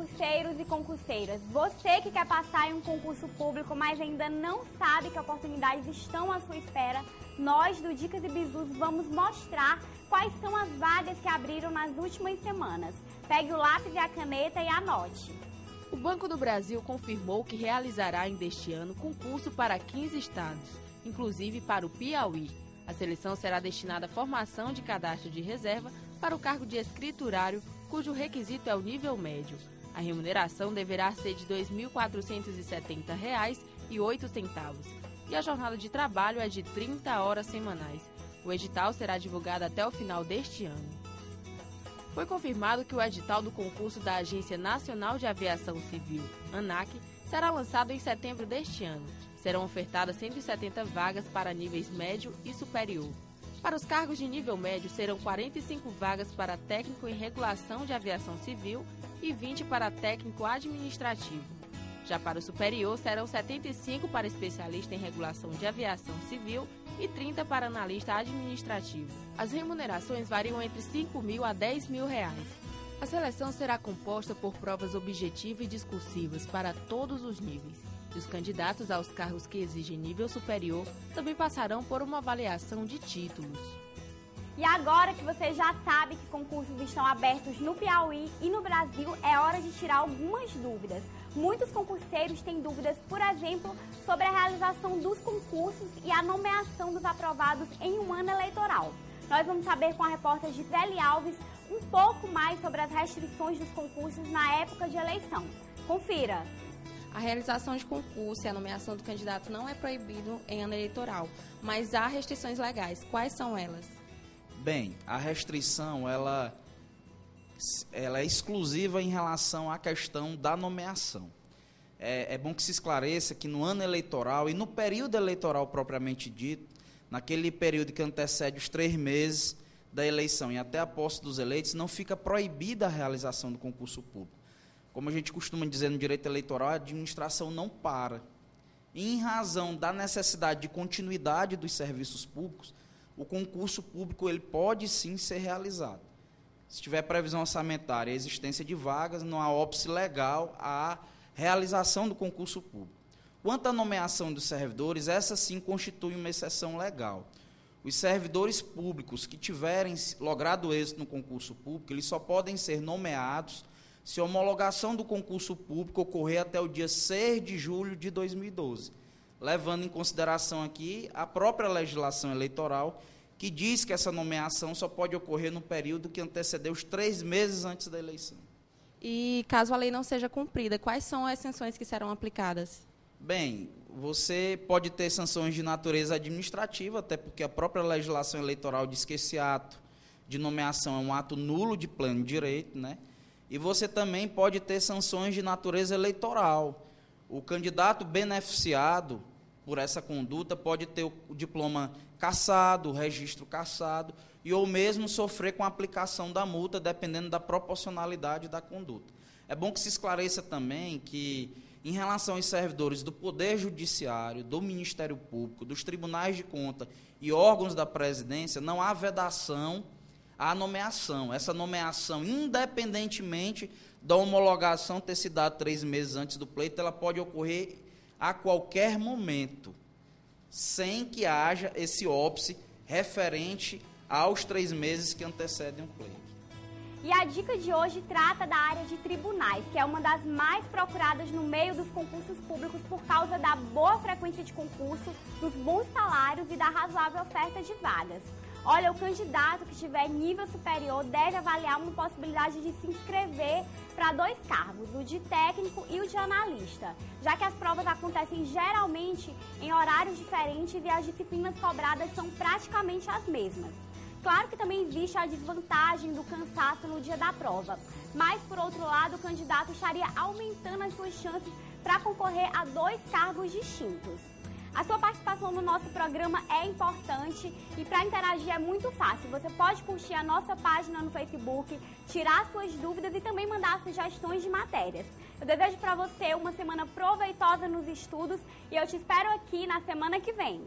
concurseiros e concurseiras. Você que quer passar em um concurso público, mas ainda não sabe que oportunidades estão à sua espera, nós do Dicas e Bizus vamos mostrar quais são as vagas que abriram nas últimas semanas. Pegue o lápis e a caneta e anote. O Banco do Brasil confirmou que realizará ainda este ano concurso para 15 estados, inclusive para o Piauí. A seleção será destinada à formação de cadastro de reserva para o cargo de escriturário, cujo requisito é o nível médio. A remuneração deverá ser de R$ 2.470,08 e a jornada de trabalho é de 30 horas semanais. O edital será divulgado até o final deste ano. Foi confirmado que o edital do concurso da Agência Nacional de Aviação Civil, ANAC, será lançado em setembro deste ano. Serão ofertadas 170 vagas para níveis médio e superior. Para os cargos de nível médio, serão 45 vagas para técnico em regulação de aviação civil e 20 para técnico administrativo. Já para o superior, serão 75 para especialista em regulação de aviação civil e 30 para analista administrativo. As remunerações variam entre 5 mil a 10 mil reais. A seleção será composta por provas objetivas e discursivas para todos os níveis. E os candidatos aos cargos que exigem nível superior também passarão por uma avaliação de títulos. E agora que você já sabe que concursos estão abertos no Piauí e no Brasil, é hora de tirar algumas dúvidas. Muitos concurseiros têm dúvidas, por exemplo, sobre a realização dos concursos e a nomeação dos aprovados em um ano eleitoral. Nós vamos saber com a repórter Gisele Alves um pouco mais sobre as restrições dos concursos na época de eleição. Confira! A realização de concurso e a nomeação do candidato não é proibido em ano eleitoral, mas há restrições legais. Quais são elas? Bem, a restrição ela, ela é exclusiva em relação à questão da nomeação. É, é bom que se esclareça que no ano eleitoral e no período eleitoral propriamente dito, naquele período que antecede os três meses da eleição e até a posse dos eleitos, não fica proibida a realização do concurso público. Como a gente costuma dizer no direito eleitoral, a administração não para. Em razão da necessidade de continuidade dos serviços públicos, o concurso público ele pode sim ser realizado. Se tiver previsão orçamentária, existência de vagas, não há óbice legal à realização do concurso público. Quanto à nomeação dos servidores, essa sim constitui uma exceção legal. Os servidores públicos que tiverem logrado êxito no concurso público, eles só podem ser nomeados se a homologação do concurso público ocorrer até o dia 6 de julho de 2012, levando em consideração aqui a própria legislação eleitoral, que diz que essa nomeação só pode ocorrer no período que antecedeu os três meses antes da eleição. E caso a lei não seja cumprida, quais são as sanções que serão aplicadas? Bem, você pode ter sanções de natureza administrativa, até porque a própria legislação eleitoral diz que esse ato de nomeação é um ato nulo de pleno direito, né? E você também pode ter sanções de natureza eleitoral. O candidato beneficiado por essa conduta pode ter o diploma cassado, o registro cassado, e ou mesmo sofrer com a aplicação da multa, dependendo da proporcionalidade da conduta. É bom que se esclareça também que em relação aos servidores do Poder Judiciário, do Ministério Público, dos tribunais de conta e órgãos da presidência, não há vedação à nomeação. Essa nomeação, independentemente da homologação ter se dado três meses antes do pleito, ela pode ocorrer a qualquer momento, sem que haja esse óbice referente aos três meses que antecedem o pleito. E a dica de hoje trata da área de tribunais, que é uma das mais procuradas no meio dos concursos públicos por causa da boa frequência de concurso, dos bons salários e da razoável oferta de vagas. Olha, o candidato que tiver nível superior deve avaliar uma possibilidade de se inscrever para dois cargos, o de técnico e o de analista, já que as provas acontecem geralmente em horários diferentes e as disciplinas cobradas são praticamente as mesmas. Claro que também existe a desvantagem do cansaço no dia da prova, mas por outro lado, o candidato estaria aumentando as suas chances para concorrer a dois cargos distintos. A sua participação no nosso programa é importante e para interagir é muito fácil. Você pode curtir a nossa página no Facebook, tirar suas dúvidas e também mandar sugestões de matérias. Eu desejo para você uma semana proveitosa nos estudos e eu te espero aqui na semana que vem.